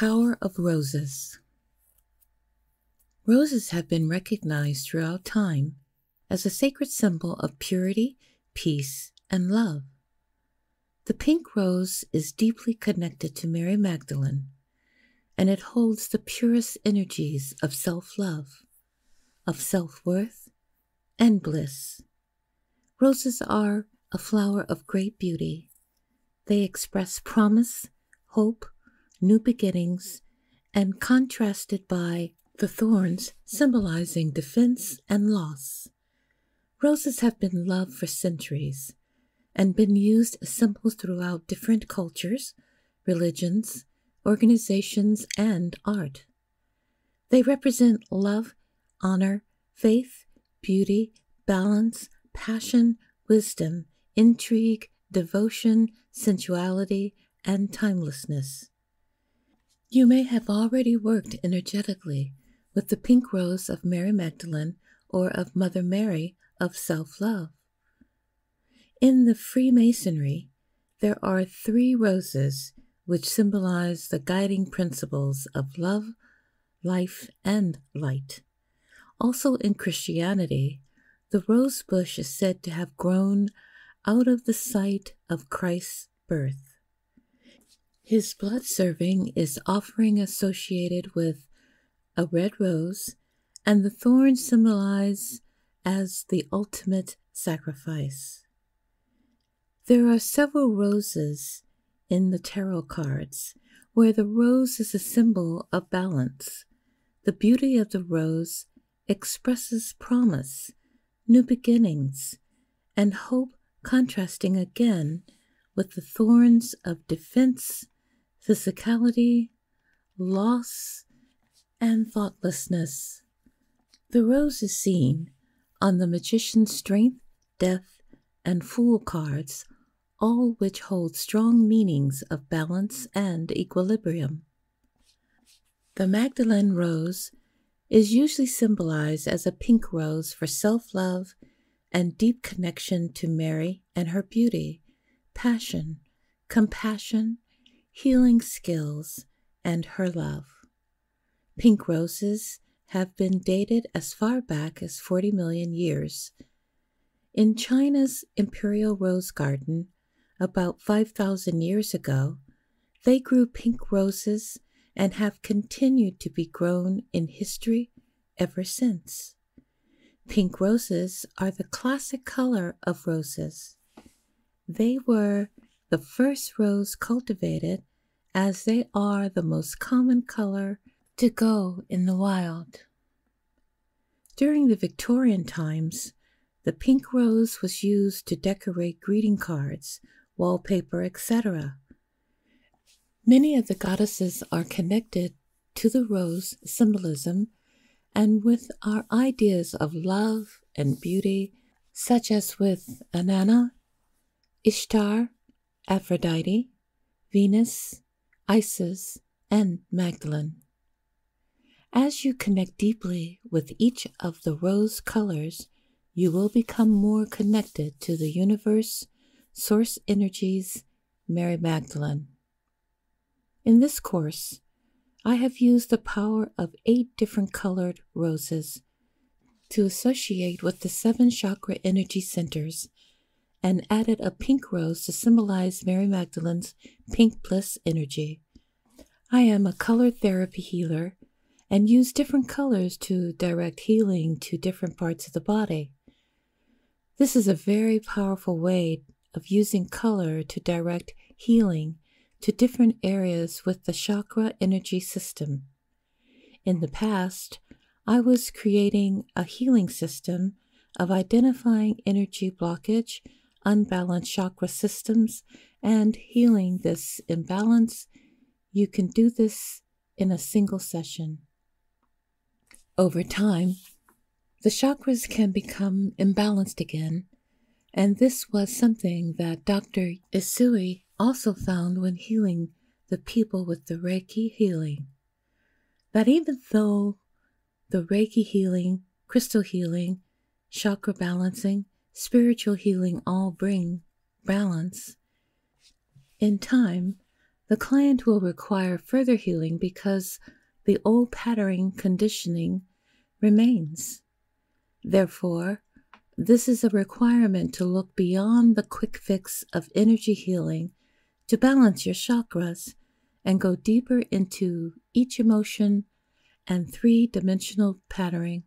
power of roses. Roses have been recognized throughout time as a sacred symbol of purity, peace, and love. The pink rose is deeply connected to Mary Magdalene, and it holds the purest energies of self love, of self worth, and bliss. Roses are a flower of great beauty. They express promise, hope, new beginnings, and contrasted by the thorns symbolizing defense and loss. Roses have been loved for centuries and been used as symbols throughout different cultures, religions, organizations, and art. They represent love, honor, faith, beauty, balance, passion, wisdom, intrigue, devotion, sensuality, and timelessness. You may have already worked energetically with the pink rose of Mary Magdalene or of Mother Mary of self love. In the Freemasonry, there are three roses which symbolize the guiding principles of love, life, and light. Also in Christianity, the rose bush is said to have grown out of the site of Christ's birth. His blood serving is offering associated with a red rose, and the thorns symbolize as the ultimate sacrifice. There are several roses in the tarot cards where the rose is a symbol of balance. The beauty of the rose expresses promise, new beginnings, and hope contrasting again with the thorns of defense, physicality, loss, and thoughtlessness. The rose is seen on the magician's strength, death, and fool cards, all which hold strong meanings of balance and equilibrium. The Magdalene rose is usually symbolized as a pink rose for self love and deep connection to Mary and her beauty, passion, compassion, healing skills, and her love. Pink roses have been dated as far back as 40 million years. In China's imperial rose garden, about 5,000 years ago, they grew pink roses and have continued to be grown in history ever since. Pink roses are the classic color of roses. They were the first rose cultivated as they are the most common color to go in the wild. During the Victorian times, the pink rose was used to decorate greeting cards, wallpaper, etc. Many of the goddesses are connected to the rose symbolism and with our ideas of love and beauty, such as with Inanna, Ishtar, Aphrodite, Venus, Isis, and Magdalene. As you connect deeply with each of the rose colors, you will become more connected to the universe, source energies, Mary Magdalene. In this course, I have used the power of eight different colored roses to associate with the seven chakra energy centers and added a pink rose to symbolize Mary Magdalene's pink bliss energy. I am a color therapy healer and use different colors to direct healing to different parts of the body. This is a very powerful way of using color to direct healing to different areas with the chakra energy system. In the past, I was creating a healing system of identifying energy blockage, unbalanced chakra systems, and healing this imbalance. You can do this in a single session. Over time, the chakras can become imbalanced again, and this was something that Dr. Usui also found when healing the people with the Reiki healing. That even though the Reiki healing, crystal healing, chakra balancing, spiritual healing all bring balance, in time, the client will require further healing because the old patterning conditioning remains. Therefore, this is a requirement to look beyond the quick fix of energy healing to balance your chakras and go deeper into each emotion and three dimensional patterning